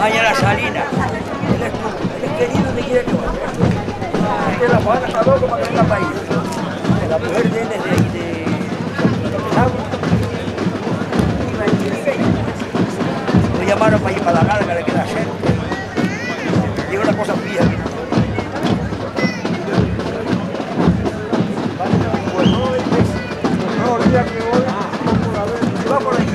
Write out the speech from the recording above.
mañana Salina. Él es, querido de quiera que vaya. Este la Juana está loco para que venga para La mujer de él es de ahí, de Lo llamaron para ir para la larga, le queda hacer. Llega una cosa fría. Bueno, no, no, no, no, no, no, no,